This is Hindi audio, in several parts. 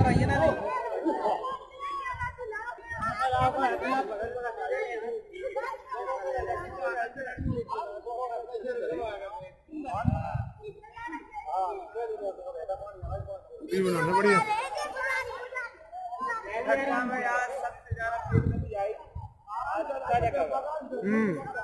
रही है ना बढ़िया हम्म।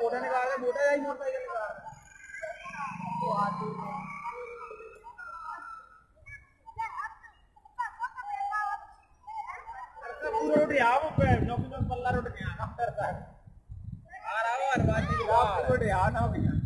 मोटा निकाल मोटा जाई मोटरसाइकिल निकाल पूरा रोटी आओ पे नौकी नौक पल्ला रोटी आ रहा है आ रहा है रोटी आ ना भैया